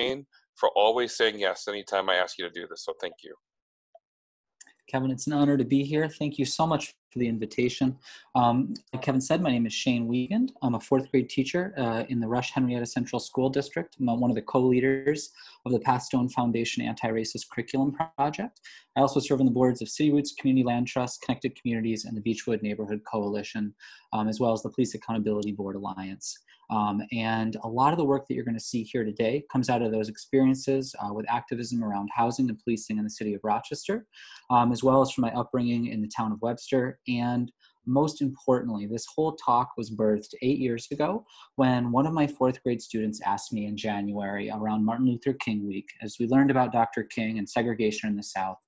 Shane, for always saying yes anytime I ask you to do this. So thank you. Kevin, it's an honor to be here. Thank you so much for the invitation. Um, like Kevin said, my name is Shane Wiegand. I'm a fourth grade teacher uh, in the Rush Henrietta Central School District. I'm one of the co-leaders of the Pat Stone Foundation Anti-Racist Curriculum Project. I also serve on the boards of City Roots Community Land Trust, Connected Communities, and the Beechwood Neighborhood Coalition, um, as well as the Police Accountability Board Alliance. Um, and a lot of the work that you're going to see here today comes out of those experiences uh, with activism around housing and policing in the city of Rochester, um, as well as from my upbringing in the town of Webster. And most importantly, this whole talk was birthed eight years ago when one of my fourth grade students asked me in January around Martin Luther King week, as we learned about Dr. King and segregation in the South.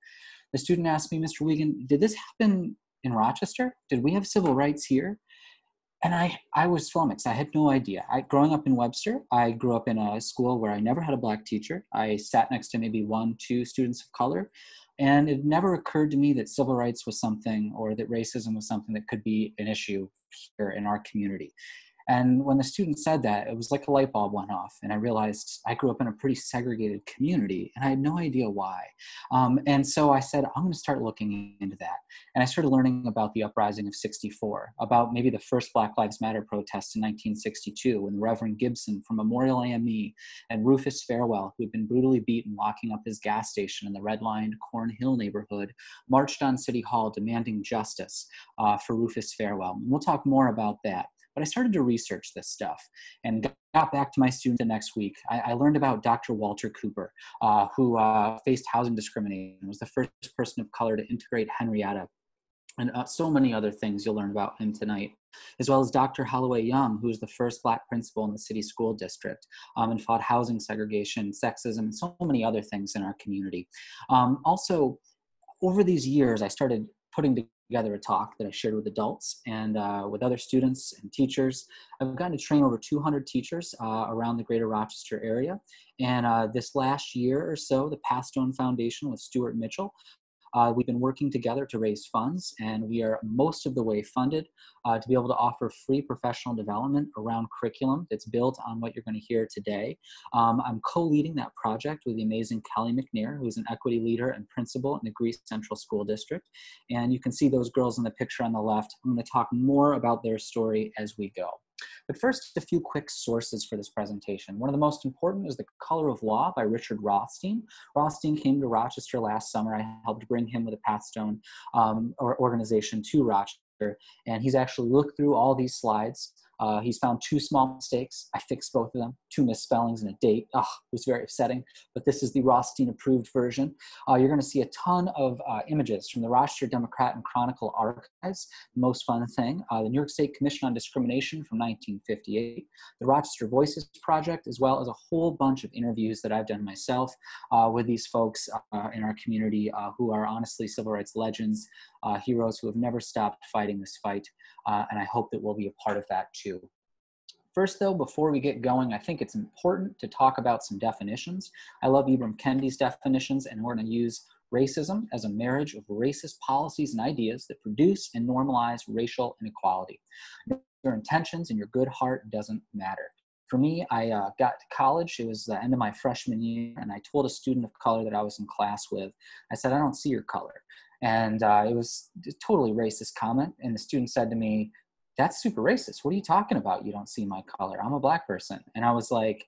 The student asked me, Mr. Wiegand, did this happen in Rochester? Did we have civil rights here? And I, I was flummoxed. I had no idea. I, growing up in Webster, I grew up in a school where I never had a black teacher. I sat next to maybe one, two students of color. And it never occurred to me that civil rights was something or that racism was something that could be an issue here in our community. And when the student said that, it was like a light bulb went off. And I realized I grew up in a pretty segregated community and I had no idea why. Um, and so I said, I'm going to start looking into that. And I started learning about the uprising of 64, about maybe the first Black Lives Matter protest in 1962 when Reverend Gibson from Memorial AME and Rufus Fairwell, who had been brutally beaten locking up his gas station in the red lined Cornhill neighborhood, marched on City Hall demanding justice uh, for Rufus Fairwell. And we'll talk more about that. But I started to research this stuff and got back to my student the next week. I, I learned about Dr. Walter Cooper, uh, who uh, faced housing discrimination, was the first person of color to integrate Henrietta, and uh, so many other things you'll learn about him tonight, as well as Dr. Holloway Young, who was the first Black principal in the city school district um, and fought housing segregation, sexism, and so many other things in our community. Um, also, over these years, I started putting together a talk that I shared with adults and uh, with other students and teachers. I've gotten to train over 200 teachers uh, around the greater Rochester area. And uh, this last year or so, the Pat Stone Foundation with Stuart Mitchell uh, we've been working together to raise funds, and we are most of the way funded uh, to be able to offer free professional development around curriculum that's built on what you're going to hear today. Um, I'm co-leading that project with the amazing Kelly McNair, who's an equity leader and principal in the Greece Central School District. And you can see those girls in the picture on the left. I'm going to talk more about their story as we go. But first, a few quick sources for this presentation. One of the most important is The Color of Law by Richard Rothstein. Rothstein came to Rochester last summer. I helped bring him with a Pat Stone um, organization to Rochester. And he's actually looked through all these slides uh, he's found two small mistakes. I fixed both of them, two misspellings and a date. Oh, it was very upsetting, but this is the Rothstein approved version. Uh, you're going to see a ton of uh, images from the Rochester Democrat and Chronicle archives. Most fun thing, uh, the New York State Commission on Discrimination from 1958, the Rochester Voices Project, as well as a whole bunch of interviews that I've done myself uh, with these folks uh, in our community who are honestly civil rights legends, heroes who have never stopped fighting this fight. and I hope that we'll be a part of that too. First, though, before we get going, I think it's important to talk about some definitions. I love Ibram Kendi's definitions, and we're going to use racism as a marriage of racist policies and ideas that produce and normalize racial inequality. Your intentions and your good heart doesn't matter. For me, I uh, got to college. It was the end of my freshman year, and I told a student of color that I was in class with, I said, I don't see your color. And uh, it was a totally racist comment. And the student said to me, that's super racist. What are you talking about? You don't see my color. I'm a black person. And I was like,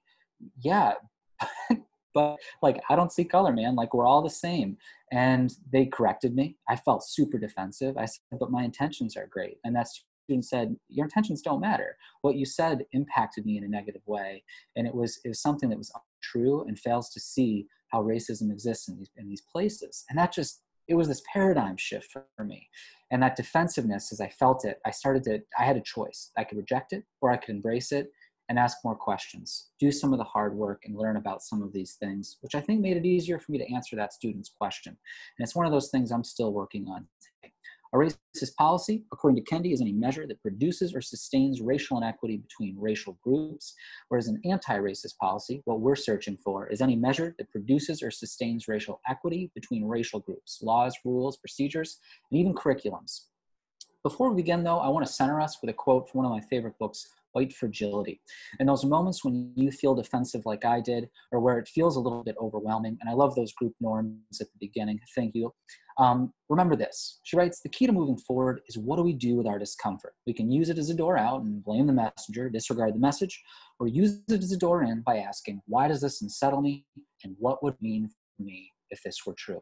yeah, but like, I don't see color, man. Like, we're all the same. And they corrected me. I felt super defensive. I said, but my intentions are great. And that student said, your intentions don't matter. What you said impacted me in a negative way. And it was, it was something that was true and fails to see how racism exists in these, in these places. And that just, it was this paradigm shift for me and that defensiveness as i felt it i started to i had a choice. I could reject it or i could embrace it and ask more questions do some of the hard work and learn about some of these things which i think made it easier for me to answer that student's question. And it's one of those things i'm still working on a racist policy, according to Kendi, is any measure that produces or sustains racial inequity between racial groups, whereas an anti-racist policy, what we're searching for, is any measure that produces or sustains racial equity between racial groups, laws, rules, procedures, and even curriculums. Before we begin, though, I want to center us with a quote from one of my favorite books white fragility. And those moments when you feel defensive like I did, or where it feels a little bit overwhelming, and I love those group norms at the beginning, thank you. Um, remember this. She writes The key to moving forward is what do we do with our discomfort? We can use it as a door out and blame the messenger, disregard the message, or use it as a door in by asking, Why does this unsettle me? And what would mean for me if this were true?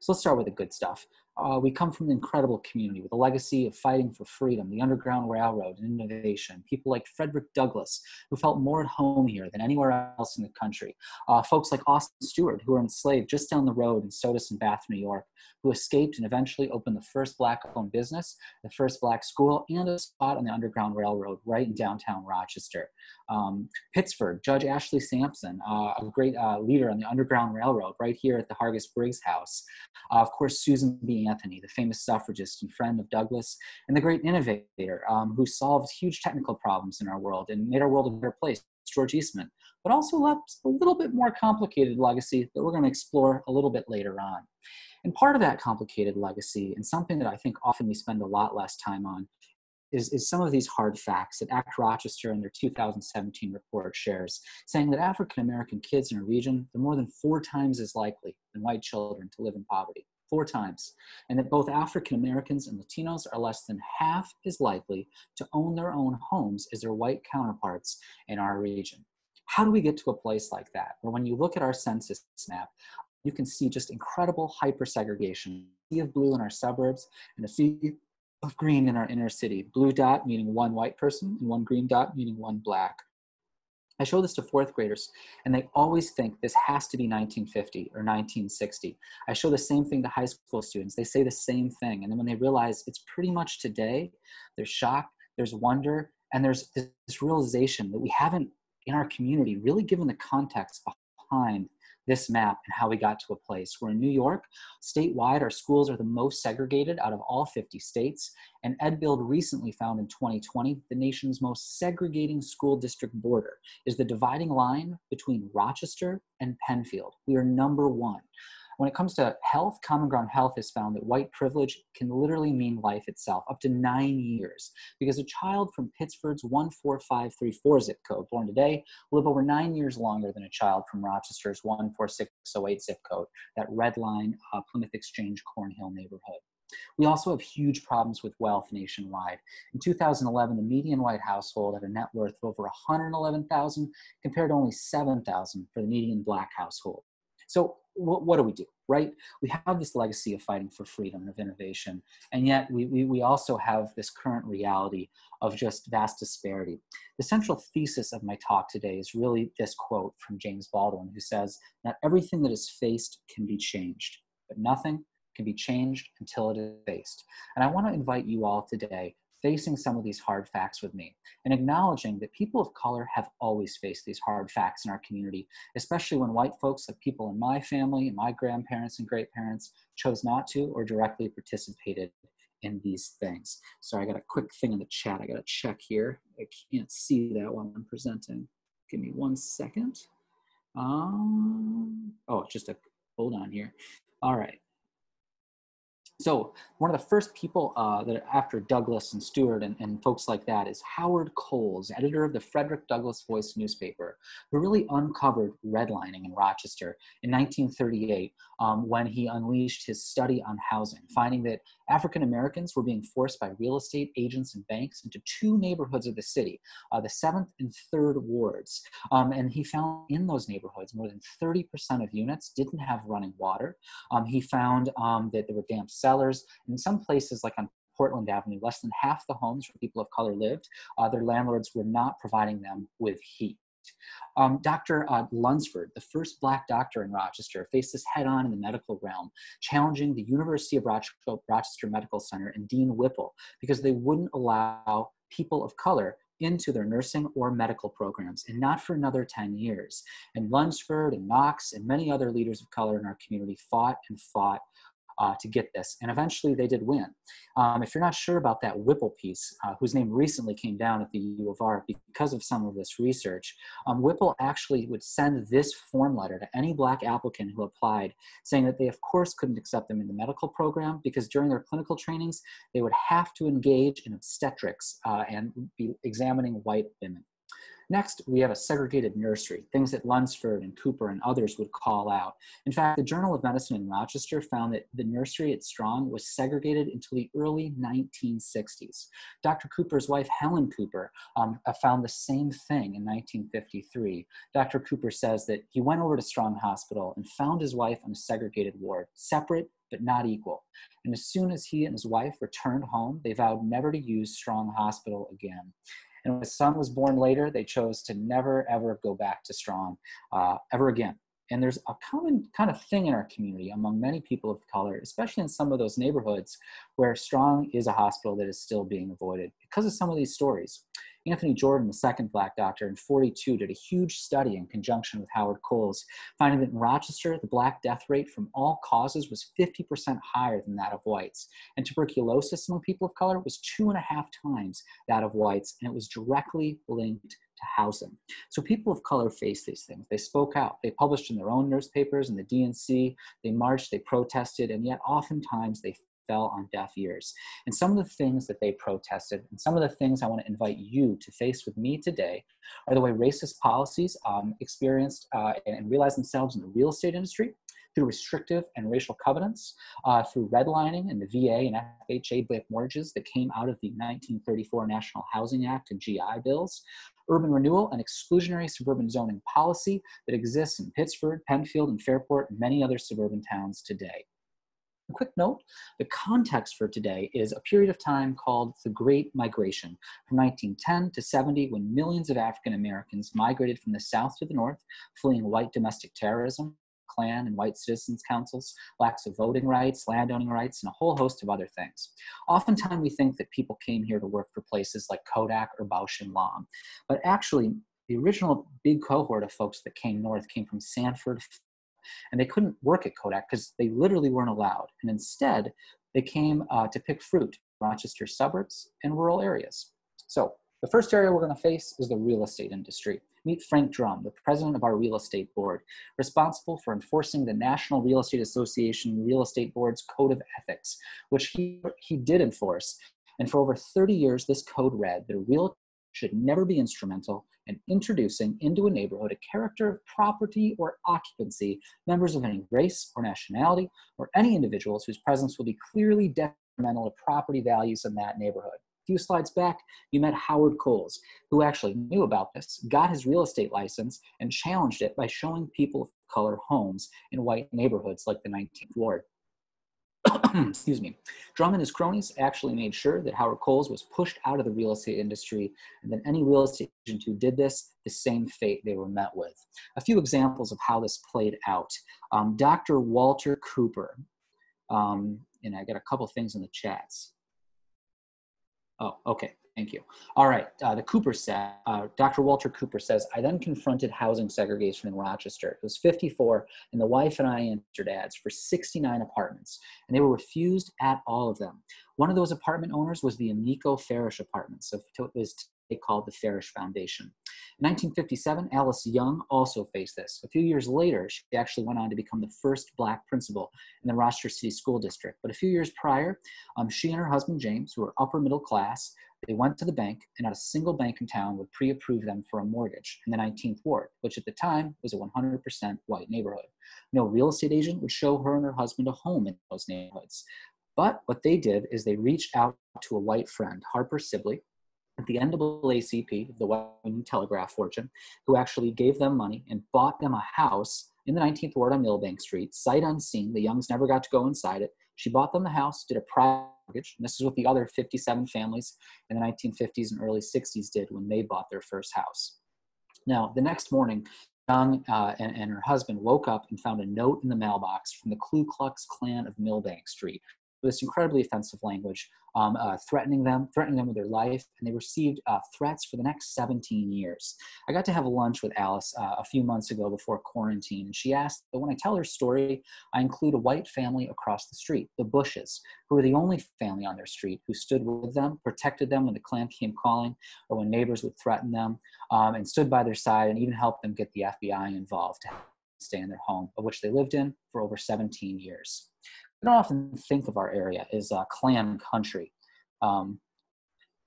So let's start with the good stuff. Uh, we come from an incredible community with a legacy of fighting for freedom, the Underground Railroad, and innovation. People like Frederick Douglass, who felt more at home here than anywhere else in the country. Uh, folks like Austin Steward, who were enslaved just down the road in Sodus and Bath, New York, who escaped and eventually opened the first black owned business, the first black school, and a spot on the Underground Railroad right in downtown Rochester. Um, Pittsford, Judge Ashley Sampson, uh, a great uh, leader on the Underground Railroad right here at the Hargous-Briggs House. Uh, of course, Susan B. Anthony, the famous suffragist and friend of Douglass, and the great innovator um, who solved huge technical problems in our world and made our world a better place, George Eastman, but also left a little bit more complicated legacy that we're going to explore a little bit later on. And part of that complicated legacy, and something that I think often we spend a lot less time on, is, is some of these hard facts that ACT Rochester in their 2017 report shares, saying that African American kids in a region are more than four times as likely than white children to live in poverty. Four times. And that both African Americans and Latinos are less than half as likely to own their own homes as their white counterparts in our region. How do we get to a place like that? Where when you look at our census map, you can see just incredible hypersegregation. Sea of blue in our suburbs and a sea of green in our inner city. Blue dot meaning one white person and one green dot meaning one black. I show this to fourth graders, and they always think this has to be 1950 or 1960. I show the same thing to high school students. They say the same thing. And then when they realize it's pretty much today, there's shock, there's wonder, and there's this realization that we haven't, in our community, really given the context behind this map and how we got to a place where in New York, statewide, our schools are the most segregated out of all 50 states. And EdBuild recently found in 2020 the nation's most segregating school district border is the dividing line between Rochester and Penfield. We are number one. When it comes to health, Common Ground Health has found that white privilege can literally mean life itself, up to nine years, because a child from Pittsford's 14534 zip code, born today, will live over nine years longer than a child from Rochester's 14608 zip code, that red line uh, Plymouth Exchange Cornhill neighborhood. We also have huge problems with wealth nationwide. In 2011, the median white household had a net worth of over 111,000 compared to only 7,000 for the median black household. So what, what do we do, right? We have this legacy of fighting for freedom and of innovation, and yet we, we, we also have this current reality of just vast disparity. The central thesis of my talk today is really this quote from James Baldwin, who says, Not everything that is faced can be changed, but nothing can be changed until it is faced. And I want to invite you all today facing some of these hard facts with me and acknowledging that people of color have always faced these hard facts in our community, especially when white folks, like people in my family my grandparents and great parents, chose not to or directly participated in these things. So I got a quick thing in the chat. I got to check here. I can't see that while I'm presenting. Give me one second. Um, oh, just a hold on here. All right. So one of the first people uh, that after Douglass and Steward and, and, folks like that is Howard Coles, editor of the Frederick Douglass Voice newspaper, who really uncovered redlining in Rochester in 1938 um, when he unleashed his study on housing, finding that African Americans were being forced by real estate agents and banks into two neighborhoods of the city, uh, the 7th and 3rd wards. Um, and he found in those neighborhoods more than 30% of units didn't have running water. Um, he found um, that there were damp cellars. In some places, like on Portland Avenue, less than half the homes where people of color lived, uh, their landlords were not providing them with heat. Um, Dr. Uh, Lunsford, the first black doctor in Rochester, faced this head on in the medical realm, challenging the University of Rochester, Rochester Medical Center and Dean Whipple because they wouldn't allow people of color into their nursing or medical programs, and not for another 10 years. And Lunsford and Knox and many other leaders of color in our community fought and fought uh, to get this. And eventually they did win. Um, if you're not sure about that Whipple piece, uh, whose name recently came down at the U of R because of some of this research, um, Whipple actually would send this form letter to any black applicant who applied, saying that they, of course, couldn't accept them in the medical program because during their clinical trainings, they would have to engage in obstetrics uh, and be examining white women. Next, we have a segregated nursery, things that Lunsford and Cooper and others would call out. In fact, the Journal of Medicine in Rochester found that the nursery at Strong was segregated until the early 1960s. Dr. Cooper's wife, Helen Cooper, um, uh, found the same thing in 1953. Dr. Cooper says that he went over to Strong Hospital and found his wife on a segregated ward, separate but not equal. And as soon as he and his wife returned home, they vowed never to use Strong Hospital again. And when his son was born later, they chose to never, ever go back to Strong uh, ever again. And there's a common kind of thing in our community among many people of color, especially in some of those neighborhoods where Strong is a hospital that is still being avoided because of some of these stories. Anthony Jordan, the second black doctor in 42, did a huge study in conjunction with Howard Coles, finding that in Rochester, the black death rate from all causes was 50% higher than that of whites. And tuberculosis among people of color was two and a half times that of whites, and it was directly linked to housing. So people of color faced these things. They spoke out. They published in their own newspapers in the DNC. They marched, they protested, and yet oftentimes they fell on deaf ears. And some of the things that they protested, and some of the things I want to invite you to face with me today, are the way racist policies um, experienced uh, and realized themselves in the real estate industry, through restrictive and racial covenants, uh, through redlining and the VA and FHA black mortgages that came out of the 1934 National Housing Act and GI bills, urban renewal and exclusionary suburban zoning policy that exists in Pittsford, Penfield, and Fairport, and many other suburban towns today. A quick note, the context for today is a period of time called the Great Migration from 1910 to 70 when millions of African Americans migrated from the south to the north, fleeing white domestic terrorism, Klan and white citizens councils, lacks of voting rights, landowning rights, and a whole host of other things. Oftentimes we think that people came here to work for places like Kodak or Bausch and Lomb, but actually the original big cohort of folks that came north came from Sanford, and they couldn't work at Kodak because they literally weren't allowed. And instead, they came uh, to pick fruit, Rochester suburbs and rural areas. So the first area we're going to face is the real estate industry. Meet Frank Drum, the president of our real estate board, responsible for enforcing the National Real Estate Association Real Estate Board's Code of Ethics, which he, he did enforce. And for over 30 years, this code read that a real should never be instrumental in introducing into a neighborhood a character of property or occupancy, members of any race or nationality, or any individuals whose presence will be clearly detrimental to property values in that neighborhood. A few slides back, you met Howard Coles, who actually knew about this, got his real estate license, and challenged it by showing people of color homes in white neighborhoods like the 19th Ward. excuse me, Drum and his cronies actually made sure that Howard Coles was pushed out of the real estate industry, and then any real estate agent who did this, the same fate they were met with. A few examples of how this played out. Um, Dr. Walter Cooper, um, and I got a couple things in the chats. Oh, okay. Thank you. All right. Uh, the Cooper said, uh, Dr. Walter Cooper says, I then confronted housing segregation in Rochester. It was 54, and the wife and I entered ads for 69 apartments, and they were refused at all of them. One of those apartment owners was the Amico Farish Apartments, so it was they called the Farish Foundation. In 1957, Alice Young also faced this. A few years later, she actually went on to become the first black principal in the Rochester City School District. But a few years prior, um, she and her husband James, who were upper middle class, they went to the bank, and not a single bank in town would pre approve them for a mortgage in the 19th Ward, which at the time was a 100% white neighborhood. No real estate agent would show her and her husband a home in those neighborhoods. But what they did is they reached out to a white friend, Harper Sibley, at the NAACP, the Wyoming Telegraph fortune, who actually gave them money and bought them a house in the 19th Ward on Millbank Street, sight unseen. The Youngs never got to go inside it. She bought them the house, did a private mortgage. And this is what the other 57 families in the 1950s and early 60s did when they bought their first house. Now, the next morning, Young uh, and, and her husband woke up and found a note in the mailbox from the Ku Klux Klan of Millbank Street, this incredibly offensive language, um, uh, threatening them, threatening them with their life, and they received uh, threats for the next 17 years. I got to have lunch with Alice uh, a few months ago before quarantine, and she asked that when I tell her story, I include a white family across the street, the Bushes, who were the only family on their street who stood with them, protected them when the Klan came calling, or when neighbors would threaten them, um, and stood by their side and even helped them get the FBI involved to stay in their home, of which they lived in for over 17 years don't often think of our area as uh, Klan country. Um,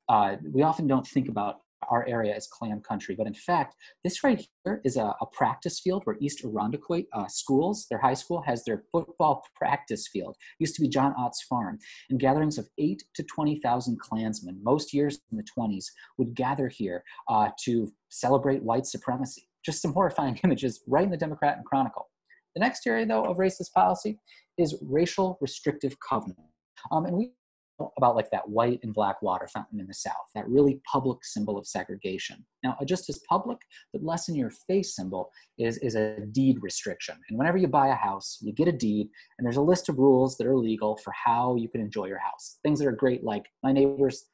uh, we often don't think about our area as Klan country, but in fact, this right here is a, a practice field where East Irondequoit uh, schools, their high school, has their football practice field. It used to be John Ott's farm, and gatherings of eight to 20,000 Klansmen, most years in the 20s, would gather here uh, to celebrate white supremacy. Just some horrifying images right in the Democrat and Chronicle. The next area, though, of racist policy is racial restrictive covenant. Um, and we about like that white and black water fountain in the South, that really public symbol of segregation. Now, just as public, but less in your face symbol is, is a deed restriction. And whenever you buy a house, you get a deed, and there's a list of rules that are legal for how you can enjoy your house. Things that are great, like my neighbors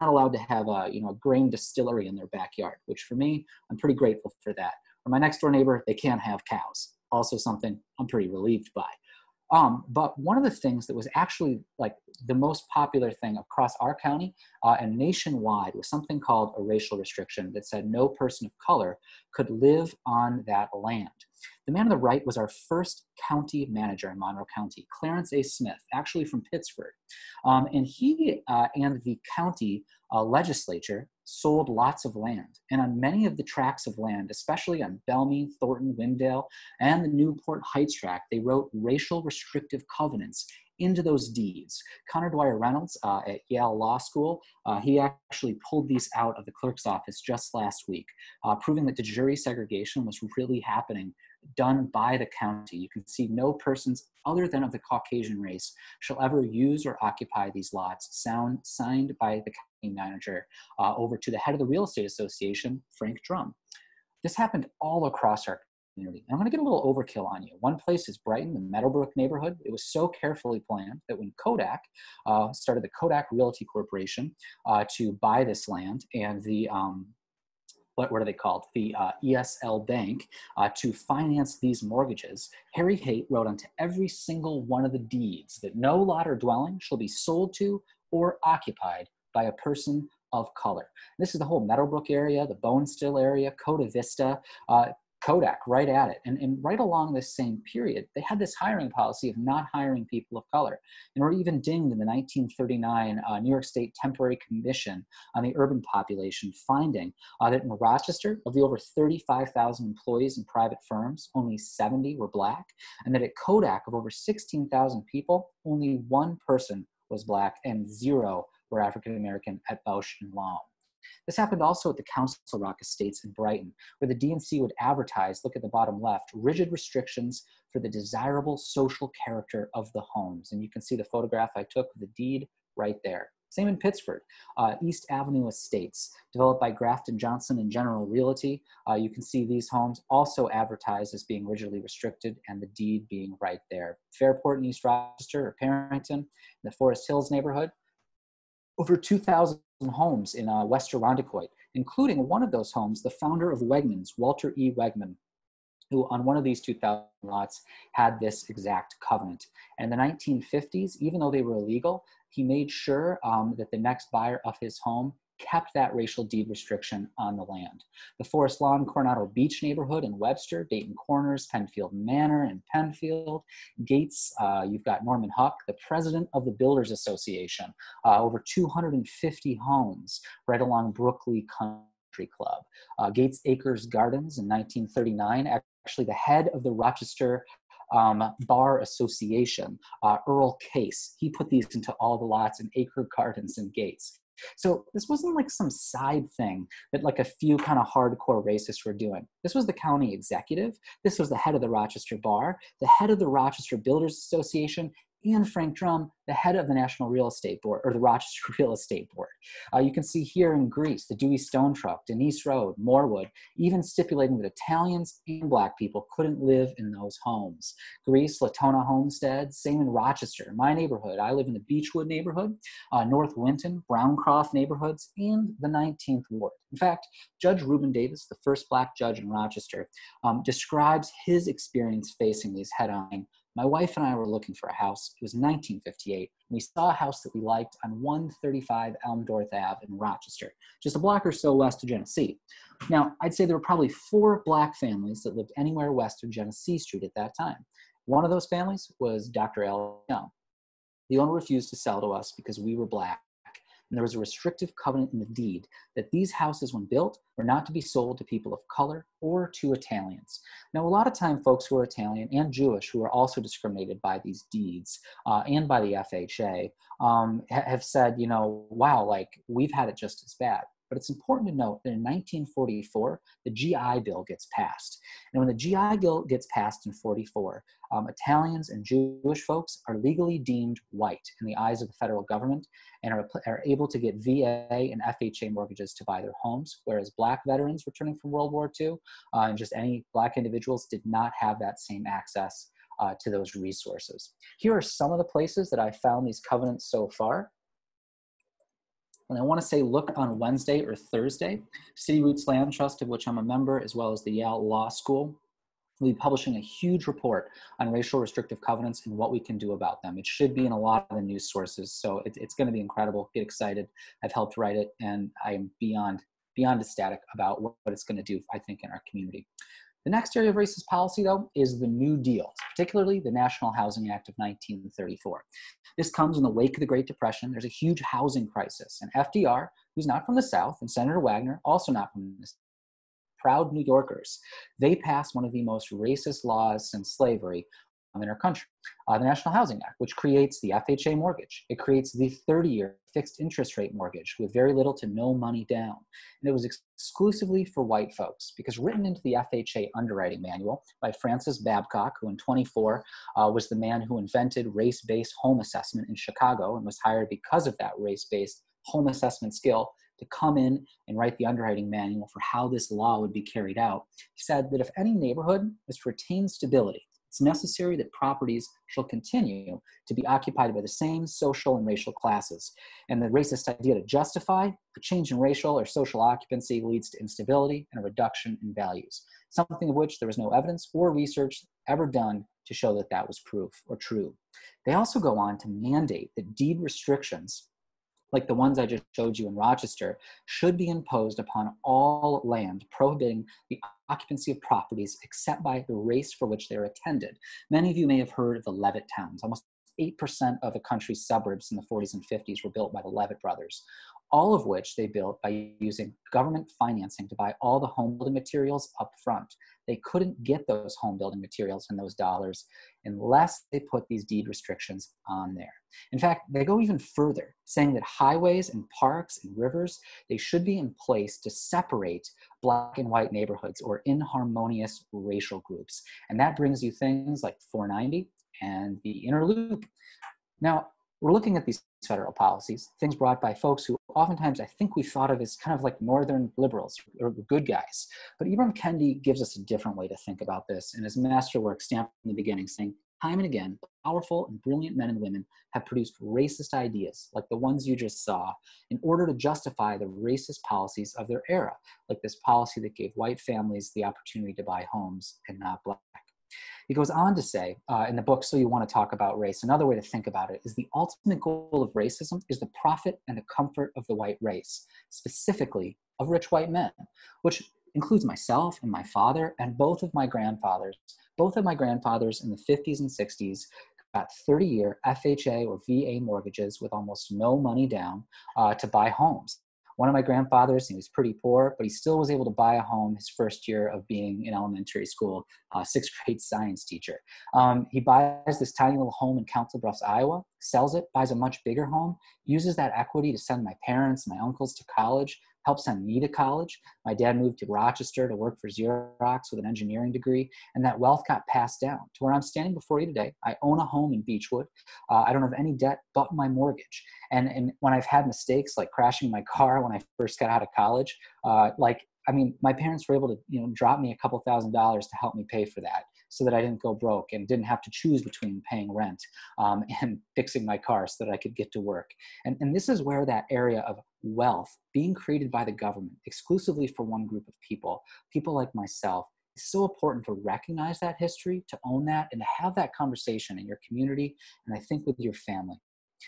not allowed to have a you know a grain distillery in their backyard, which for me, I'm pretty grateful for that. Or my next door neighbor, they can't have cows. Also something I'm pretty relieved by. Um, but one of the things that was actually like the most popular thing across our county uh, and nationwide was something called a racial restriction that said no person of color could live on that land. The man on the right was our first county manager in Monroe County, Clarence A. Smith, actually from Pittsford. Um, and he uh, and the county uh, legislature sold lots of land. And on many of the tracts of land, especially on Bellmead, Thornton, Windale, and the Newport Heights tract, they wrote racial restrictive covenants into those deeds. Conor Dwyer Reynolds uh, at Yale Law School, uh, he actually pulled these out of the clerk's office just last week, uh, proving that de jure segregation was really happening done by the county. You can see no persons other than of the Caucasian race shall ever use or occupy these lots, sound signed by the county manager uh, over to the head of the real estate association, Frank Drum. This happened all across our community. I'm going to get a little overkill on you. One place is Brighton, the Meadowbrook neighborhood. It was so carefully planned that when Kodak uh, started the Kodak Realty Corporation uh, to buy this land and the um, what, what are they called? The uh, ESL Bank uh, to finance these mortgages. Harry Haight wrote onto every single one of the deeds that no lot or dwelling shall be sold to or occupied by a person of color. This is the whole Meadowbrook area, the Bonestell area, Coda Vista. Uh, Kodak right at it. And, and right along this same period, they had this hiring policy of not hiring people of color. And were even dinged in the 1939 uh, New York State Temporary Commission on the Urban Population, finding uh, that in Rochester, of the over 35,000 employees in private firms, only 70 were black. And that at Kodak, of over 16,000 people, only one person was black and zero were African American at Bausch and Lomb. This happened also at the Council Rock Estates in Brighton, where the DNC would advertise, look at the bottom left, rigid restrictions for the desirable social character of the homes. And you can see the photograph I took of the deed right there. Same in Pittsford. Uh, East Avenue Estates, developed by Grafton Johnson and General Realty. Uh, you can see these homes also advertised as being rigidly restricted and the deed being right there. Fairport in East Rochester or Perinton, the Forest Hills neighborhood, over 2,000 homes in uh, West Irondequoit, including one of those homes, the founder of Wegmans, Walter E. Wegman, who on one of these 2,000 lots had this exact covenant. And in the 1950s, even though they were illegal, he made sure um, that the next buyer of his home kept that racial deed restriction on the land. The Forest Lawn Coronado Beach neighborhood in Webster, Dayton Corners, Penfield Manor in Penfield, Gates, uh, you've got Norman Huck, the president of the Builders Association, uh, over 250 homes right along Brook-Lea Country Club. Uh, Gates Acres Gardens in 1939, actually the head of the Rochester um, Bar Association, uh, Earl Case. He put these into all the lots in Acre Gardens and Gates. So this wasn't like some side thing that like a few kind of hardcore racists were doing. This was the county executive. This was the head of the Rochester Bar, the head of the Rochester Builders Association, and Frank Drum, the head of the National Real Estate Board or the Rochester Real Estate Board. Uh, you can see here in Greece, the Dewey Stone Truck, Denise Road, Morewood, even stipulating that Italians and Black people couldn't live in those homes. Greece, Latona Homestead, same in Rochester, my neighborhood. I live in the Beechwood neighborhood, uh, North Winton, Browncroft neighborhoods, and the 19th Ward. In fact, Judge Reuben Davis, the first Black judge in Rochester, um, describes his experience facing these head on my wife and I were looking for a house. It was 1958. We saw a house that we liked on 135 Elmdorf Ave in Rochester, just a block or so west of Genesee. Now, I'd say there were probably four black families that lived anywhere west of Genesee Street at that time. One of those families was Dr. L. Young. The owner refused to sell to us because we were black and there was a restrictive covenant in the deed that these houses, when built, were not to be sold to people of color or to Italians. Now, a lot of time, folks who are Italian and Jewish who are also discriminated by these deeds uh, and by the FHA um, ha- have said, you know, wow, like we've had it just as bad. But it's important to note that in 1944, the GI Bill gets passed. And when the GI Bill gets passed in 44, um, Italians and Jewish folks are legally deemed white in the eyes of the federal government and are, are able to get VA and FHA mortgages to buy their homes, whereas black veterans returning from World War II uh, and just any black individuals did not have that same access uh, to those resources. Here are some of the places that I found these covenants so far. And I want to say look on Wednesday or Thursday. City Roots Land Trust, of which I'm a member, as well as the Yale Law School, will be publishing a huge report on racial restrictive covenants and what we can do about them. It should be in a lot of the news sources, so it, it's going to be incredible. Get excited. I've helped write it, and I am beyond beyond ecstatic about what, what it's going to do, I think, in our community. The next area of racist policy, though, is the New Deal, particularly the National Housing Act of 1934. This comes in the wake of the Great Depression. There's a huge housing crisis, and FDR, who's not from the South, and Senator Wagner, also not from the proud New Yorkers, they passed one of the most racist laws since slavery in our country, uh, the National Housing Act, which creates the FHA mortgage. It creates the 30 year fixed interest rate mortgage with very little to no money down. And it was ex- exclusively for white folks because written into the FHA underwriting manual by Francis Babcock, who in 24 uh, was the man who invented race based home assessment in Chicago and was hired because of that race based home assessment skill to come in and write the underwriting manual for how this law would be carried out. He said that if any neighborhood is to retain stability, it's necessary that properties shall continue to be occupied by the same social and racial classes. And the racist idea to justify a change in racial or social occupancy leads to instability and a reduction in values, something of which there was no evidence or research ever done to show that that was proof or true. They also go on to mandate that deed restrictions like the ones I just showed you in Rochester, should be imposed upon all land, prohibiting the occupancy of properties except by the race for which they are attended. Many of you may have heard of the Levitt towns. Almost 8% of the country's suburbs in the 40s and 50s were built by the Levitt brothers, all of which they built by using government financing to buy all the home building materials up front. They couldn't get those home building materials and those dollars unless they put these deed restrictions on there. In fact, they go even further, saying that highways and parks and rivers, they should be in place to separate black and white neighborhoods or inharmonious racial groups. And that brings you things like 490 and the inner loop. Now, we're looking at these federal policies, things brought by folks who oftentimes I think we thought of as kind of like northern liberals or good guys. But Ibram Kendi gives us a different way to think about this in his masterwork, Stamped in the Beginning, saying, time and again, powerful and brilliant men and women have produced racist ideas, like the ones you just saw, in order to justify the racist policies of their era, like this policy that gave white families the opportunity to buy homes and not black. He goes on to say uh, in the book, So You Want to Talk About Race, another way to think about it is the ultimate goal of racism is the profit and the comfort of the white race, specifically of rich white men, which includes myself and my father and both of my grandfathers. Both of my grandfathers in the 50s and 60s got 30 year FHA or VA mortgages with almost no money down uh, to buy homes one of my grandfathers, he was pretty poor, but he still was able to buy a home his first year of being in elementary school, uh, sixth grade science teacher. Um, he buys this tiny little home in Council Bluffs, Iowa, sells it, buys a much bigger home, uses that equity to send my parents, my uncles to college, helped send me to college. My dad moved to Rochester to work for Xerox with an engineering degree, and that wealth got passed down to where I'm standing before you today. I own a home in Beechwood. Uh, I don't have any debt but my mortgage. And, and when I've had mistakes like crashing my car when I first got out of college, uh, like I mean, my parents were able to, you know, drop me a couple thousand dollars to help me pay for that so that I didn't go broke and didn't have to choose between paying rent um, and fixing my car so that I could get to work. And, and this is where that area of wealth being created by the government exclusively for one group of people, people like myself, is so important to recognize that history, to own that, and to have that conversation in your community and I think with your family.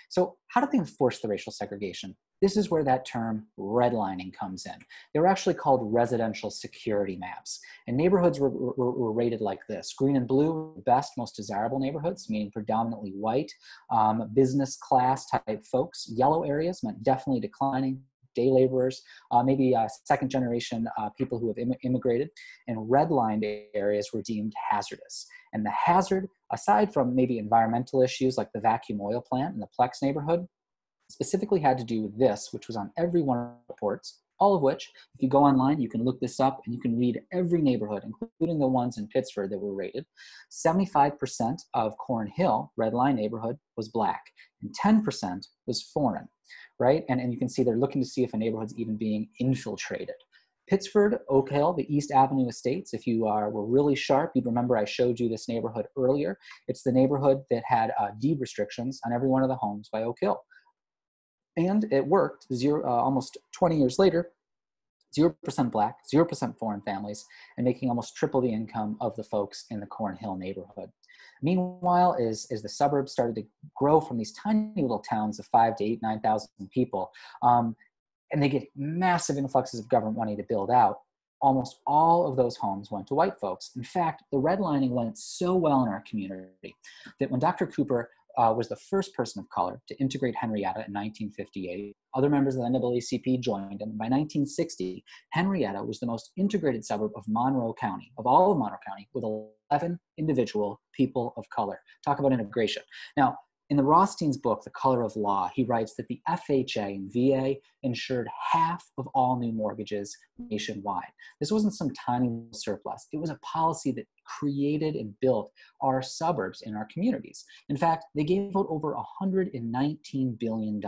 So, how do they enforce the racial segregation? This is where that term redlining comes in. They were actually called residential security maps. And neighborhoods were, were, were rated like this. Green and blue, best, most desirable neighborhoods, meaning predominantly white, um, business class type folks. Yellow areas meant definitely declining, day laborers, uh, maybe uh, second generation uh, people who have Im- immigrated, and redlined areas were deemed hazardous. And the hazard, aside from maybe environmental issues like the vacuum oil plant in the Plex neighborhood, specifically had to do with this, which was on every one of the reports, all of which, if you go online, you can look this up and you can read every neighborhood, including the ones in Pittsford that were rated. 75% of Corn Hill, Red Line neighborhood, was black, and 10% was foreign, right? And, and you can see they're looking to see if a neighborhood's even being infiltrated. Pittsford, Oak Hill, the East Avenue Estates. If you are, were really sharp, you'd remember I showed you this neighborhood earlier. It's the neighborhood that had uh, deed restrictions on every one of the homes by Oak Hill and it worked zero, uh, almost 20 years later 0% black 0% foreign families and making almost triple the income of the folks in the cornhill neighborhood meanwhile as, as the suburbs started to grow from these tiny little towns of 5 to 8 9000 people um, and they get massive influxes of government money to build out almost all of those homes went to white folks. In fact, the redlining went so well in our community that when Dr. Cooper uh, was the first person of color to integrate Henrietta in 1958. Other members of the NAACP joined, and by 1960, Henrietta was the most integrated suburb of Monroe County, of all of Monroe County, with 11 individual people of color. Talk about integration. Now, in the Rothstein's book, The Color of Law, he writes that the FHA and VA insured half of all new mortgages nationwide. This wasn't some tiny surplus. It was a policy that created and built our suburbs in our communities. In fact, they gave out over $119 billion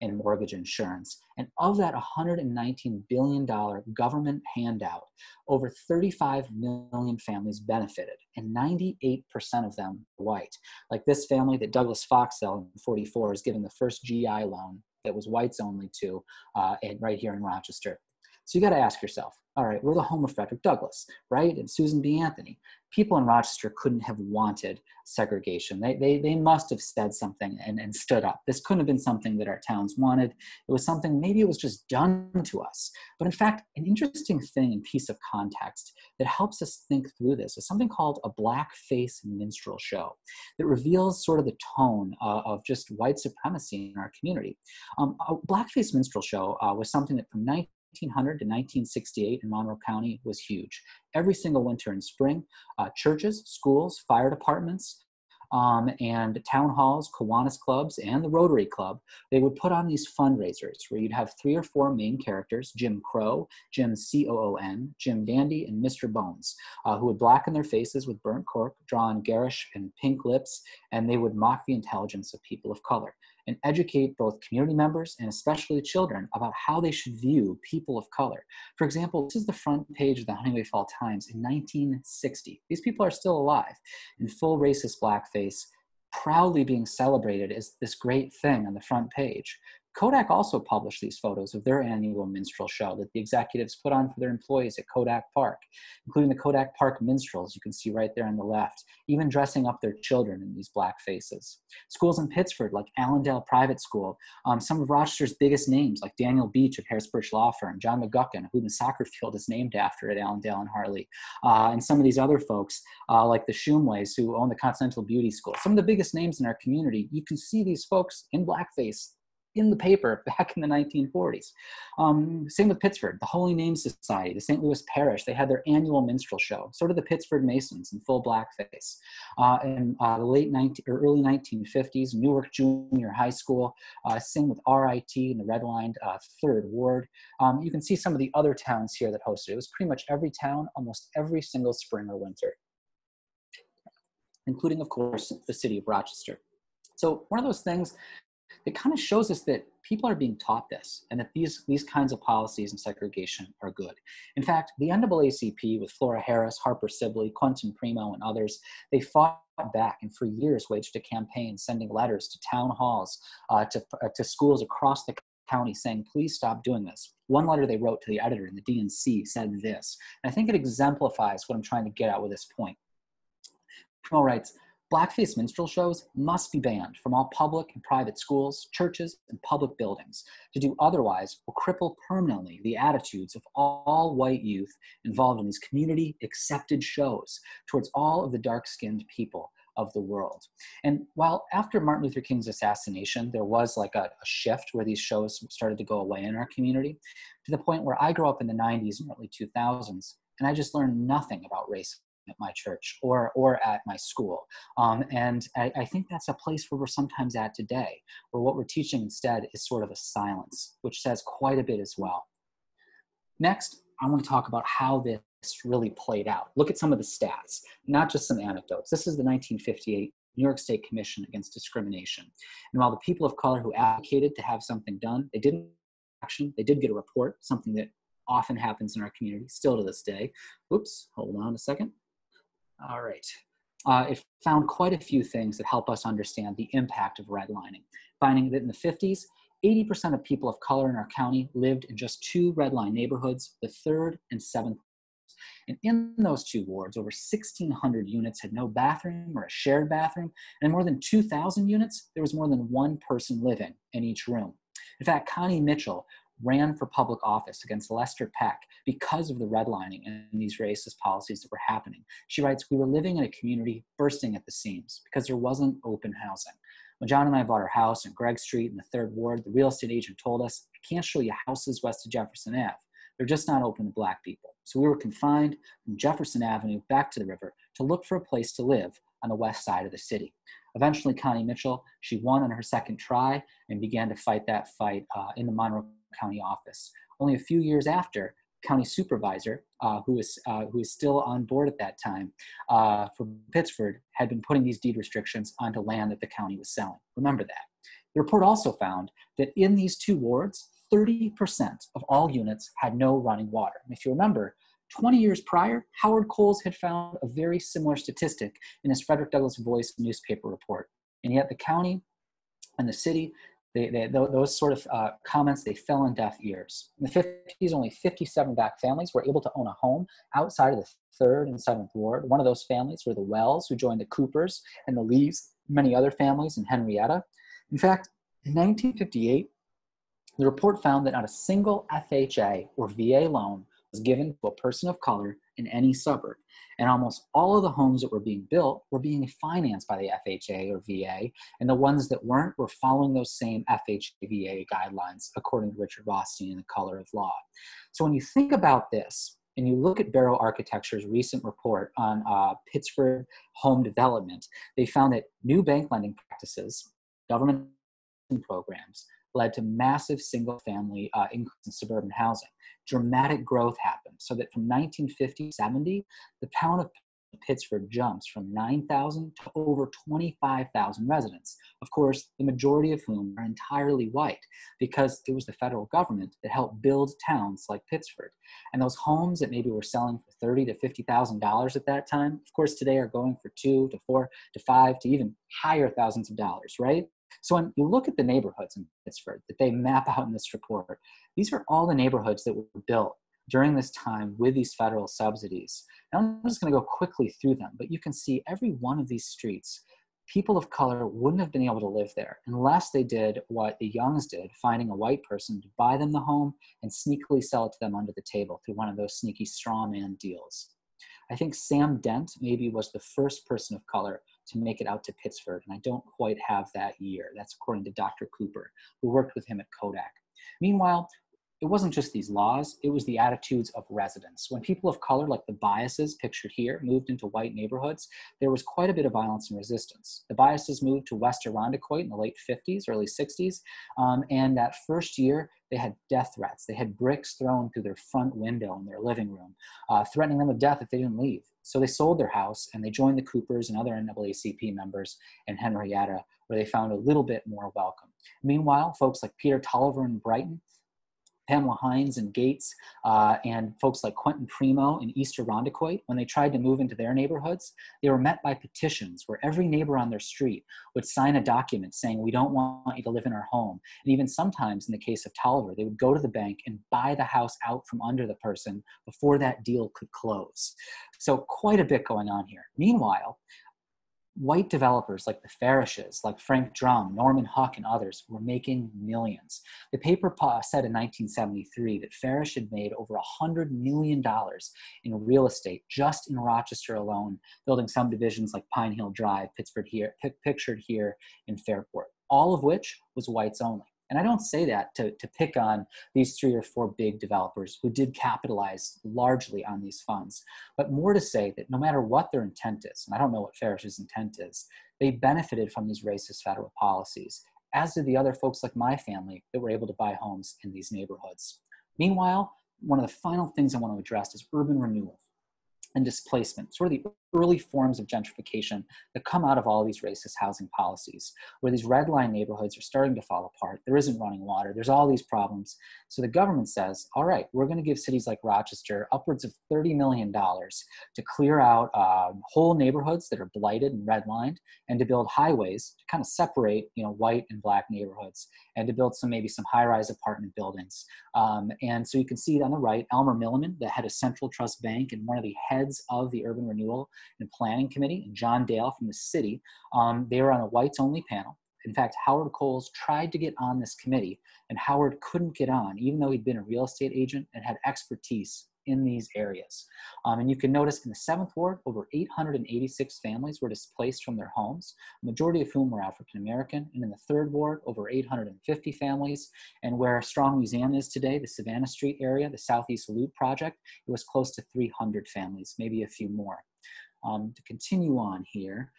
in mortgage insurance. And of that $119 billion government handout, over 35 million families benefited, and 98% of them white. Like this family that Douglas Foxell in 44 is given the first GI loan that was whites only to, uh, and right here in Rochester. So you got to ask yourself, all right, we're the home of Frederick Douglass, right? And Susan B. Anthony. People in Rochester couldn't have wanted segregation. They, they, they must have said something and, and stood up. This couldn't have been something that our towns wanted. It was something, maybe it was just done to us. But in fact, an interesting thing and piece of context that helps us think through this is something called a blackface minstrel show that reveals sort of the tone uh, of just white supremacy in our community. Um, a blackface minstrel show uh, was something that from 19 1900 to 1968 in Monroe County was huge. Every single winter and spring, uh, churches, schools, fire departments, um, and town halls, Kiwanis clubs, and the Rotary Club, they would put on these fundraisers where you'd have three or four main characters Jim Crow, Jim C O O N, Jim Dandy, and Mr. Bones, uh, who would blacken their faces with burnt cork, draw on garish and pink lips, and they would mock the intelligence of people of color and educate both community members and especially children about how they should view people of color. For example, this is the front page of the Honeoye Fall Times in 1960. These people are still alive in full racist blackface, proudly being celebrated as this great thing on the front page. Kodak also published these photos of their annual minstrel show that the executives put on for their employees at Kodak Park, including the Kodak Park minstrels you can see right there on the left, even dressing up their children in these black faces. Schools in Pittsford, like Allendale Private School, um, some of Rochester's biggest names, like Daniel Beach of Harris Beach Law Firm, John McGuckin, who the soccer field is named after at Allendale and Harley, uh, and some of these other folks, uh, like the Shumways, who own the Continental Beauty School. Some of the biggest names in our community, you can see these folks in blackface in the paper back in the 1940s. Um, same with Pittsford, the Holy Name Society, the St. Louis Parish, they had their annual minstrel show. sort of the Pittsford Masons in full blackface. Uh, in uh, the late 19, or early 1950s, Newark Junior High School, uh, same with RIT in the redlined uh, Third Ward. Um, you can see some of the other towns here that hosted. It was pretty much every town, almost every single spring or winter, including, of course, the city of Rochester. So one of those things it kind of shows us that people are being taught this and that these, these kinds of policies and segregation are good. In fact, the NAACP with Flora Harris, Harper Sibley, Quentin Primo, and others, they fought back and for years waged a campaign sending letters to town halls, uh, to, uh, to schools across the county saying, please stop doing this. One letter they wrote to the editor in the DNC said this, and I think it exemplifies what I'm trying to get at with this point. Primo writes, Blackface minstrel shows must be banned from all public and private schools, churches, and public buildings. To do otherwise will cripple permanently the attitudes of all white youth involved in these community accepted shows towards all of the dark skinned people of the world. And while after Martin Luther King's assassination, there was like a, a, shift where these shows started to go away in our community, to the point where I grew up in the 90s and early 2000s, and I just learned nothing about race at my church or or at my school um, and I, I, think that's a place where we're sometimes at today where what we're teaching instead is sort of a silence which says quite a bit as well next i want to talk about how this really played out look at some of the stats not just some anecdotes this is the 1958 New York State Commission Against Discrimination. And while the people of color who advocated to have something done, they didn't action, they did get a report, something that often happens in our community still to this day. Oops, hold on a second. All right. Uh, it found quite a few things that help us understand the impact of redlining, finding that in the 50s, 80% of people of color in our county lived in just two redline neighborhoods, the third and seventh. And in those two wards, over 1,600 units had no bathroom or a shared bathroom, and in more than 2,000 units, there was more than one person living in each room. In fact, Connie Mitchell ran for public office against Lester Peck because of the redlining and these racist policies that were happening. She writes, We were living in a community bursting at the seams because there wasn't open housing. When John and I bought our house in Gregg Street in the third ward, the real estate agent told us, I can't show you houses west of Jefferson Ave. They're just not open to black people. So we were confined from Jefferson Avenue back to the river to look for a place to live on the west side of the city. Eventually, Connie Mitchell, she won on her second try and began to fight that fight uh, in the Monroe County office. Only a few years after, county supervisor, uh, who, is, uh, who is still on board at that time uh, for Pittsford, had been putting these deed restrictions onto land that the county was selling. Remember that. The report also found that in these two wards, 30% of all units had no running water. And if you remember, 20 years prior, Howard Coles had found a very similar statistic in his Frederick Douglass Voice newspaper report. And yet the county and the city they, they, those sort of uh, comments, they fell on deaf ears. In the 50s, only 57 black families were able to own a home outside of the 3rd and 7th Ward. One of those families were the Wells, who joined the Coopers and the Lees, many other families in Henrietta. In fact, in 1958, the report found that not a single FHA or VA loan was given to a person of color in any suburb. And almost all of the homes that were being built were being financed by the FHA or VA, and the ones that weren't were following those same FHA VA guidelines, according to Richard Rothstein in The Color of Law. So when you think about this, and you look at Bero Architecture's recent report on uh, home development, they found that new bank lending practices, government programs, led to massive single family uh, increase in suburban housing. Dramatic growth happened so that from 1950 70, the town of Pittsford jumps from 9,000 to over 25,000 residents. Of course, the majority of whom are entirely white because it was the federal government that helped build towns like Pittsford. And those homes that maybe were selling for 30 to 50,000 dollars at that time, of course, today are going for two to four to five to even higher thousands of dollars, right? So when you look at the neighborhoods in Pittsford that they map out in this report, these are all the neighborhoods that were built during this time with these federal subsidies. I'm just going to go quickly through them, but you can see every one of these streets, people of color wouldn't have been able to live there unless they did what the Youngs did, finding a white person to buy them the home and sneakily sell it to them under the table through one of those sneaky straw man deals. I think Sam Dent maybe was the first person of color to make it out to Pittsford, and I don't quite have that year. That's according to Dr. Cooper, who worked with him at Kodak. Meanwhile, it wasn't just these laws, it was the attitudes of residents. When people of color, like the Biases pictured here, moved into white neighborhoods, there was quite a bit of violence and resistance. The Biases moved to West Irondequoit in the late 50s, early 60s, um, and that first year, they had death threats. They had bricks thrown through their front window in their living room, uh, threatening them with death if they didn't leave. So they sold their house and they joined the Coopers and other NAACP members in Henrietta, where they found a little bit more welcome. Meanwhile, folks like Peter Tolliver in Brighton Pamela Hines and Gates, uh, and folks like Quentin Primo in East Irondequoit, when they tried to move into their neighborhoods, they were met by petitions where every neighbor on their street would sign a document saying, We don't want you to live in our home. And even sometimes, in the case of Tolliver, they would go to the bank and buy the house out from under the person before that deal could close. So, quite a bit going on here. Meanwhile, white developers like the Farashes, like Frank Drum, Norman Huck, and others were making millions. The paper said in 1973 that Farash had made over $100 million in real estate just in Rochester alone, building subdivisions like Pine Hill Drive, Pittsford here, pictured here in Fairport, all of which was whites only. And I don't say that to, to pick on these three or four big developers who did capitalize largely on these funds, but more to say that no matter what their intent is, and I don't know what Farash's intent is, they benefited from these racist federal policies, as did the other folks like my family that were able to buy homes in these neighborhoods. Meanwhile, one of the final things I want to address is urban renewal and displacement, sort of the early forms of gentrification that come out of all of these racist housing policies, where these red line neighborhoods are starting to fall apart. There isn't running water, there's all these problems. So the government says, all right, we're going to give cities like Rochester upwards of $30 million to clear out uh, whole neighborhoods that are blighted and redlined and to build highways to kind of separate you know, white and black neighborhoods and to build some maybe some high rise apartment buildings. Um, and so you can see on the right, Elmer Milliman, the head of Central Trust Bank and one of the heads of the urban renewal and Planning Committee, and John Dale from the city. Um, they were on a whites only panel. In fact, Howard Coles tried to get on this committee, and Howard couldn't get on, even though he'd been a real estate agent and had expertise in these areas. Um, and you can notice in the seventh ward, over 886 families were displaced from their homes, majority of whom were African American. And in the third ward, over 850 families. And where Strong Museum is today, the Savannah Street area, the Southeast Loop Project, it was close to 300 families, maybe a few more. Um, to continue on here,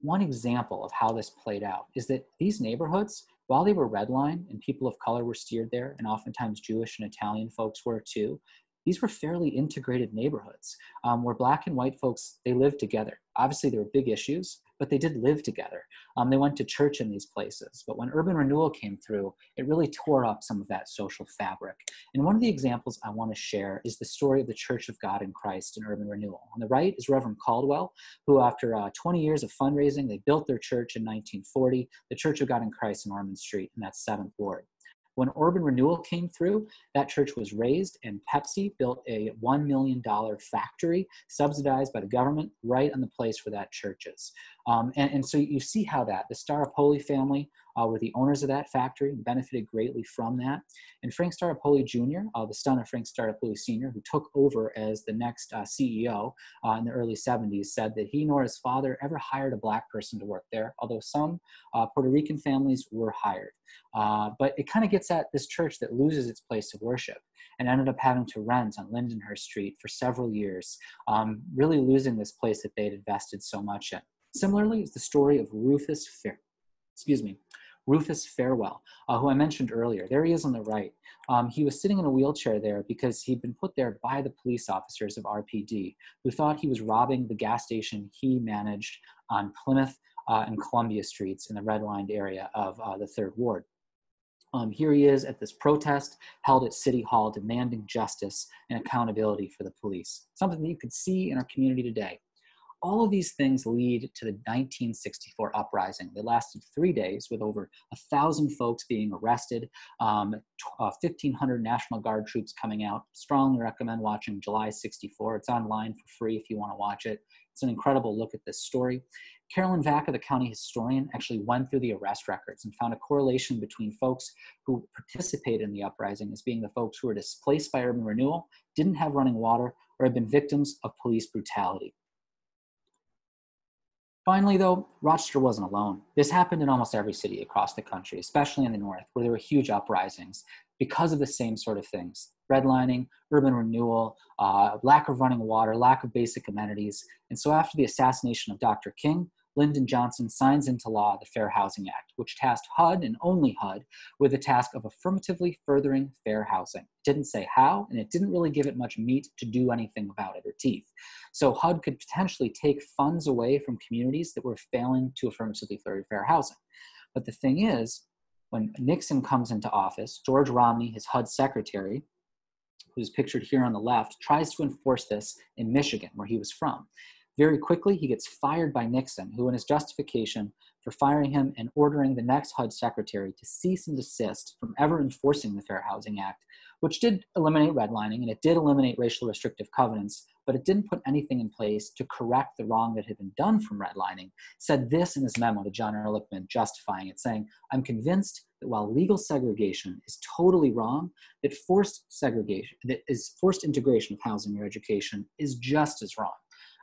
one example of how this played out is that these neighborhoods, while they were redlined and people of color were steered there, and oftentimes Jewish and Italian folks were too, these were fairly integrated neighborhoods um, where black and white folks they lived together. Obviously there were big issues but they did live together. Um, they went to church in these places but when urban renewal came through it really tore up some of that social fabric. And one of the examples i want to share is the story of the church of god in christ in urban renewal. On the right is reverend caldwell who after uh, 20 years of fundraising they built their church in 1940 the church of god in christ in ormond street in that seventh ward when urban renewal came through, that church was razed, and Pepsi built a $1 million factory subsidized by the government right on the place where that church is. Um, and, and so you see how that, the Staropoli family uh, were the owners of that factory and benefited greatly from that. And Frank Staropoli Jr., uh, the son of Frank Staropoli Sr., who took over as the next uh, CEO uh, in the early 70s, said that he nor his father ever hired a black person to work there, although some uh, Puerto Rican families were hired. Uh, but it kind of gets at this church that loses its place of worship and ended up having to rent on Lindenhurst Street for several years, um, really losing this place that they'd invested so much in. Similarly, is the story of Rufus Fair, excuse me, Rufus Fairwell, uh, who I mentioned earlier. There he is on the right. Um, he was sitting in a wheelchair there because he'd been put there by the police officers of RPD, who thought he was robbing the gas station he managed on Plymouth uh, and Columbia Streets in the redlined area of uh, the Third Ward. Um, here he is at this protest held at City Hall demanding justice and accountability for the police, something that you could see in our community today. All of these things lead to the 1964 uprising They lasted three days with over a thousand folks being arrested, um, uh, 1,500 National Guard troops coming out. Strongly recommend watching July 64. It's online for free if you want to watch it. It's an incredible look at this story. Carolyn Vacca, the county historian, actually went through the arrest records and found a correlation between folks who participated in the uprising as being the folks who were displaced by urban renewal, didn't have running water, or had been victims of police brutality. Finally, though, Rochester wasn't alone. This happened in almost every city across the country, especially in the north, where there were huge uprisings because of the same sort of things redlining, urban renewal, uh, lack of running water, lack of basic amenities. And so, after the assassination of Dr. King, Lyndon Johnson signs into law the Fair Housing Act, which tasked HUD and only HUD with the task of affirmatively furthering fair housing. It didn't say how, and it didn't really give it much meat to do anything about it or teeth. So HUD could potentially take funds away from communities that were failing to affirmatively further fair housing. But the thing is, when Nixon comes into office, George Romney, his HUD secretary, who's pictured here on the left, tries to enforce this in Michigan, where he was from. Very quickly, he gets fired by Nixon, who, in his justification for firing him and ordering the next HUD secretary to cease and desist from ever enforcing the Fair Housing Act, which did eliminate redlining and it did eliminate racial restrictive covenants, but it didn't put anything in place to correct the wrong that had been done from redlining, said this in his memo to John Ehrlichman, justifying it, saying, I'm convinced that while legal segregation is totally wrong, that forced segregation, that is forced integration of housing or education is just as wrong.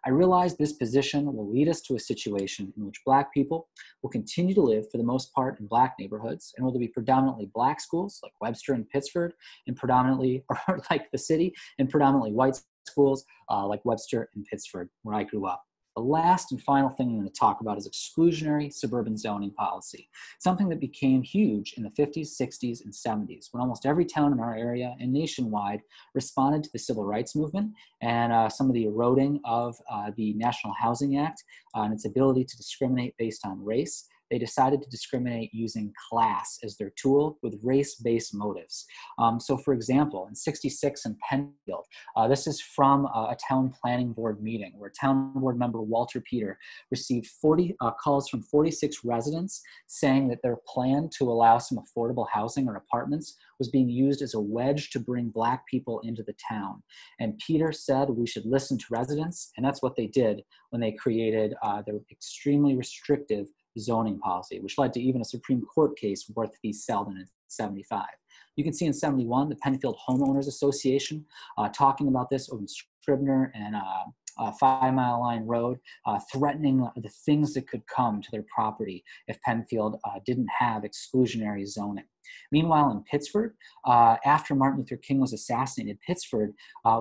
I realize this position will lead us to a situation in which Black people will continue to live, for the most part, in Black neighborhoods, and will there be predominantly Black schools like Webster and Pittsford, and predominantly, or like the city, and predominantly white schools uh, like Webster and Pittsford, where I grew up. The last and final thing I'm going to talk about is exclusionary suburban zoning policy, something that became huge in the 50s, 60s, and 70s when almost every town in our area and nationwide responded to the civil rights movement and uh, some of the eroding of uh, the National Housing Act uh, and its ability to discriminate based on race they decided to discriminate using class as their tool with race based motives. Um, so, for example, in 66 in Penfield, uh, this is from uh, a town planning board meeting where town board member Walter Peter received 40 uh, calls from 46 residents saying that their plan to allow some affordable housing or apartments was being used as a wedge to bring black people into the town. And Peter said we should listen to residents, and that's what they did when they created uh, their extremely restrictive zoning policy, which led to even a Supreme Court case, Warth v. Seldin in 75. You can see in 71, the Penfield Homeowners Association uh, talking about this over Scribner and uh, uh, Five Mile Line Road, uh, threatening the things that could come to their property if Penfield uh, didn't have exclusionary zoning. Meanwhile, in Pittsford, uh, after Martin Luther King was assassinated, Pittsford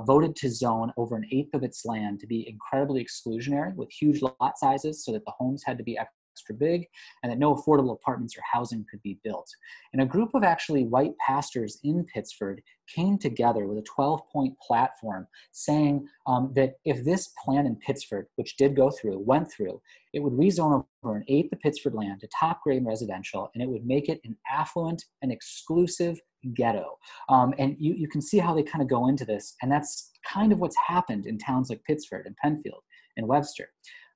voted to zone over an eighth of its land to be incredibly exclusionary with huge lot sizes so that the homes had to be extra big and that no affordable apartments or housing could be built. And a group of actually white pastors in Pittsford came together with a 12 point platform saying um, that if this plan in Pittsford, which did go through, went through, it would rezone over an eighth of Pittsford land to top grade residential and it would make it an affluent and exclusive ghetto. Um, and you, you can see how they kind of go into this. And that's kind of what's happened in towns like Pittsford and Penfield and Webster.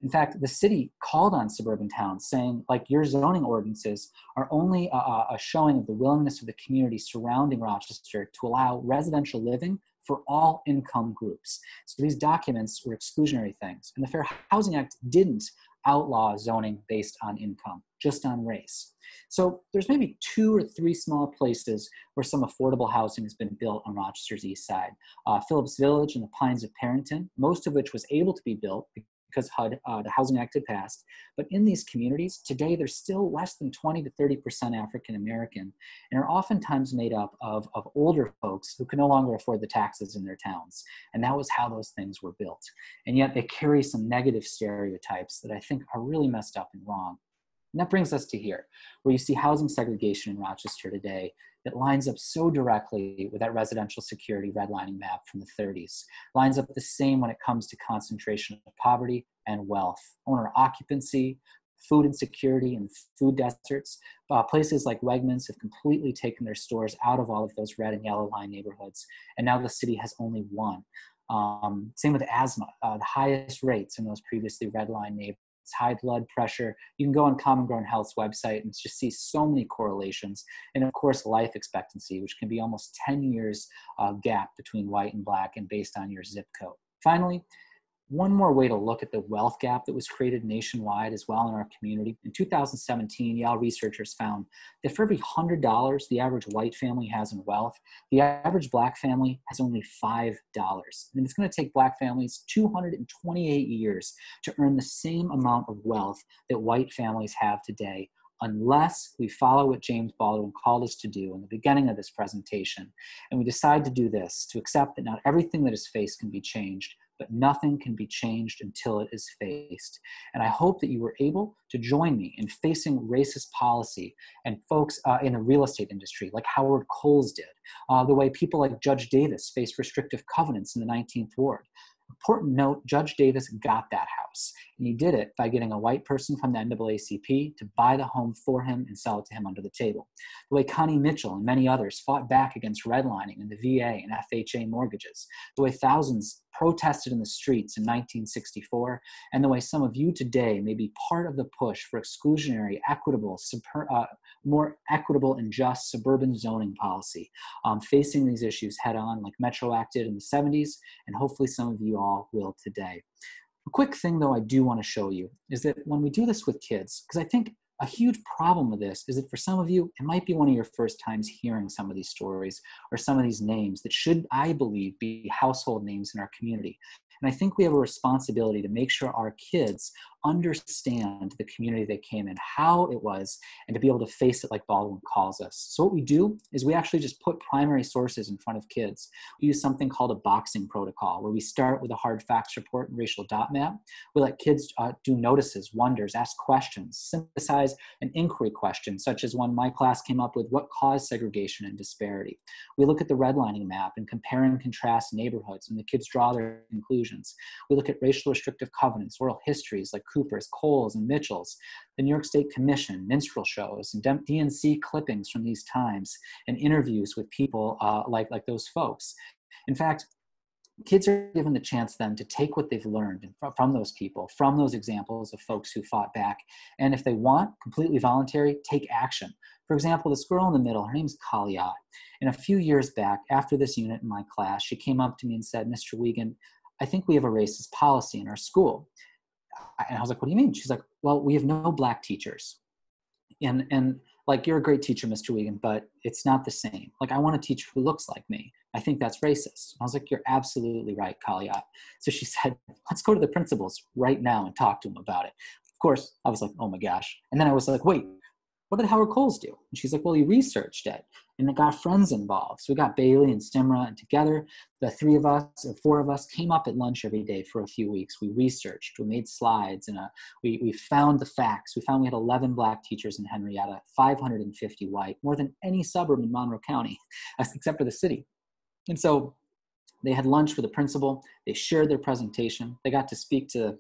In fact, the city called on suburban towns, saying, like, your zoning ordinances are only a, a, showing of the willingness of the community surrounding Rochester to allow residential living for all income groups. So these documents were exclusionary things. And the Fair Housing Act didn't outlaw zoning based on income, just on race. So there's maybe two or three small places where some affordable housing has been built on Rochester's east side. Uh, Phillips Village and the Pines of Perinton, most of which was able to be built because HUD, uh, the Housing Act had passed. But in these communities, today there's still less than 20 to 30% African American and are oftentimes made up of, of older folks who can no longer afford the taxes in their towns. And that was how those things were built. And yet they carry some negative stereotypes that I think are really messed up and wrong. And that brings us to here, where you see housing segregation in Rochester today that lines up so directly with that residential security redlining map from the 30s. Lines up the same when it comes to concentration of poverty and wealth, owner occupancy, food insecurity, and food deserts. Uh, places like Wegmans have completely taken their stores out of all of those red and yellow line neighborhoods, and now the city has only one. Um, same with asthma, uh, the highest rates in those previously red line neighborhoods high blood pressure. You can go on Common Ground Health's website and just see so many correlations. And of course, life expectancy, which can be almost 10 years uh, gap between white and black and based on your zip code. Finally, one more way to look at the wealth gap that was created nationwide as well in our community. In 2017, Yale researchers found that for every $100 the average white family has in wealth, the average black family has only $5. And it's going to take black families 228 years to earn the same amount of wealth that white families have today unless we follow what James Baldwin called us to do in the beginning of this presentation. And we decide to do this, to accept that not everything that is faced can be changed, but nothing can be changed until it is faced. And I hope that you were able to join me in facing racist policy and folks uh, in the real estate industry, like Howard Coles did, uh, the way people like Judge Davis faced restrictive covenants in the 19th Ward. Important note Judge Davis got that house, and he did it by getting a white person from the NAACP to buy the home for him and sell it to him under the table. The way Connie Mitchell and many others fought back against redlining in the VA and FHA mortgages. The way thousands protested in the streets in 1964, and the way some of you today may be part of the push for exclusionary, equitable, super, uh, more equitable and just suburban zoning policy, um, facing these issues head on, like Metro Act did in the 70s, and hopefully some of you all will today. A quick thing, though, I do want to show you is that when we do this with kids, because I think a huge problem with this is that for some of you, it might be one of your first times hearing some of these stories or some of these names that should, I believe, be household names in our community. And I think we have a responsibility to make sure our kids understand the community they came in, how it was, and to be able to face it like Baldwin calls us. So, what we do is we actually just put primary sources in front of kids. We use something called a boxing protocol, where we start with a hard facts report and racial dot map. We let kids uh, do notices, wonders, ask questions, synthesize an inquiry question, such as one my class came up with what caused segregation and disparity. We look at the redlining map and compare and contrast neighborhoods, and the kids draw their conclusions. We look at racial restrictive covenants, oral histories like Coopers, Coles, and Mitchells, the New York State Commission, minstrel shows, and D&C clippings from these times, and interviews with people uh, like, like those folks. In fact, kids are given the chance then to take what they've learned from those people, from those examples of folks who fought back, and if they want, completely voluntary, take action. For example, this girl in the middle, her name's Kaliat. And a few years back, after this unit in my class, she came up to me and said, Mr. Wiegand, I think we have a racist policy in our school and I was like, what do you mean? She's like, well, we have no black teachers. And, and like, you're a great teacher, Mr. Wiegand, but it's not the same. Like, I want a teacher who looks like me. I think that's racist. And I was like, you're absolutely right, Kaliat. So she said, let's go to the principals right now and talk to them about it. Of course, I was like, oh my gosh. And then I was like, wait, what did Howard Coles do? And she's like, well, he researched it and it got friends involved. So we got Bailey and Stimra, and together, the three of us or four of us came up at lunch every day for a few weeks. We researched, we made slides, and uh, we, we found the facts. We found we had 11 black teachers in Henrietta, 550 white, more than any suburb in Monroe County, except for the city. And so they had lunch with the principal. They shared their presentation. They got to speak to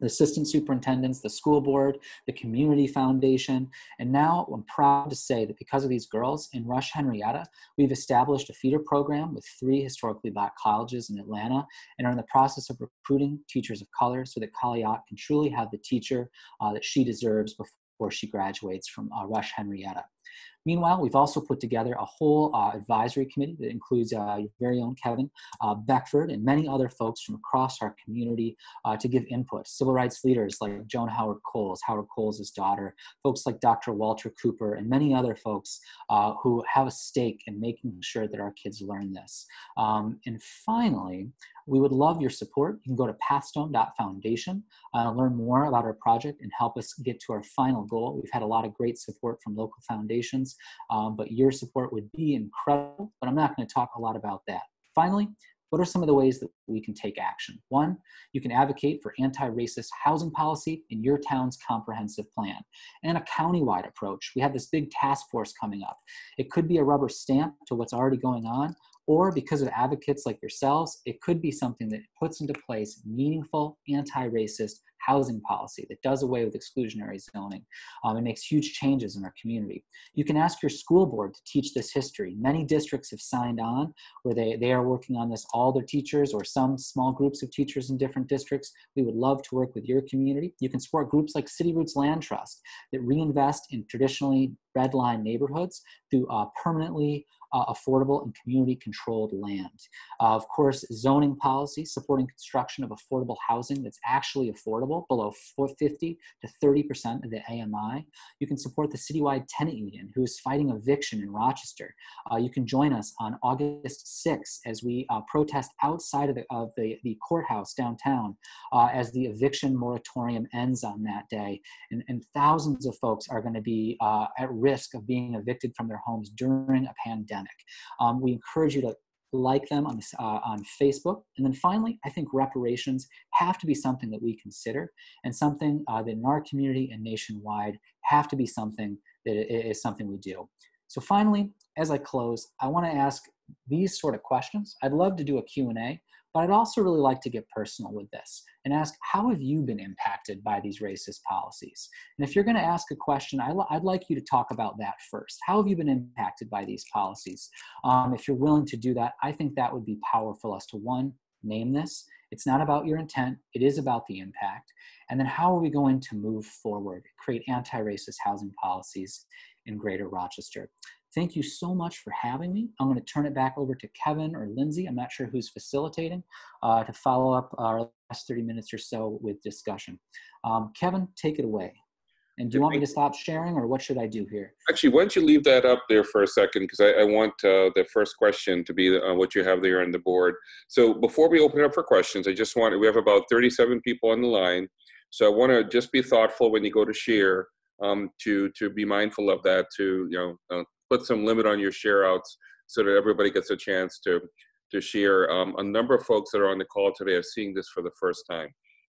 the assistant superintendents, the school board, the community foundation. And now I'm proud to say that because of these girls in Rush Henrietta, we've established a feeder program with three historically black colleges in Atlanta and are in the process of recruiting teachers of color so that Kaliat can truly have the teacher uh, that she deserves before she graduates from uh, Rush Henrietta. Meanwhile, we've also put together a whole uh, advisory committee that includes uh, your very own Kevin uh, Beckford and many other folks from across our community uh, to give input. Civil rights leaders like Joan Howard Coles, Howard Coles' daughter, folks like Dr. Walter Cooper, and many other folks uh, who have a stake in making sure that our kids learn this. Um, and finally, we would love your support. You can go to pathstone.foundation, uh, learn more about our project, and help us get to our final goal. We've had a lot of great support from local foundations, um, but your support would be incredible. But I'm not going to talk a lot about that. Finally, what are some of the ways that we can take action? One, you can advocate for anti racist housing policy in your town's comprehensive plan and a countywide approach. We have this big task force coming up. It could be a rubber stamp to what's already going on, or because of advocates like yourselves, it could be something that puts into place meaningful anti racist housing policy that does away with exclusionary zoning um, and makes huge changes in our community. You can ask your school board to teach this history. Many districts have signed on where they, they are working on this, all their teachers or some small groups of teachers in different districts. We would love to work with your community. You can support groups like City Roots Land Trust that reinvest in traditionally redline neighborhoods through uh, permanently uh, affordable and community controlled land. Uh, of course, zoning policy supporting construction of affordable housing that's actually affordable below 450 to 30% of the AMI. You can support the citywide tenant union who is fighting eviction in Rochester. Uh, you can join us on August 6th as we uh, protest outside of the, of the, the courthouse downtown uh, as the eviction moratorium ends on that day. And, and thousands of folks are going to be uh, at risk of being evicted from their homes during a pandemic. Um, we encourage you to like them on, uh, on Facebook. And then finally, I think reparations have to be something that we consider and something uh, that in our community and nationwide have to be something that is something we do. So finally, as I close, I want to ask these sort of questions. I'd love to do a Q&A, but I'd also really like to get personal with this and ask, how have you been impacted by these racist policies? And if you're going to ask a question, I'd like you to talk about that first. How have you been impacted by these policies? Um, if you're willing to do that, I think that would be powerful as to one, name this. It's not about your intent, it is about the impact. And then how are we going to move forward, create anti racist housing policies in Greater Rochester? Thank you so much for having me. I'm going to turn it back over to Kevin or Lindsay. I'm not sure who's facilitating uh, to follow up our last 30 minutes or so with discussion. Um, Kevin, take it away. And do you want me to stop sharing or what should I do here? Actually, why don't you leave that up there for a second? Because I, I, want uh, the first question to be uh, what you have there on the board. So before we open up for questions, I just want, we have about 37 people on the line. So I want to just be thoughtful when you go to share um, to, to be mindful of that, to, you know, uh, put some limit on your share outs so that everybody gets a chance to to share. Um, a number of folks that are on the call today are seeing this for the first time.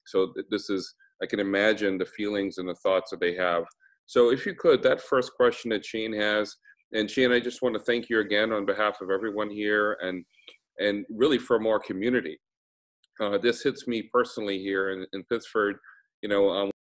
So this is, I can imagine the feelings and the thoughts that they have. So if you could, that first question that Shane has, and Shane, I just want to thank you again on behalf of everyone here and and really from our community. Uh, this hits me personally here in, in Pittsford. You know, um,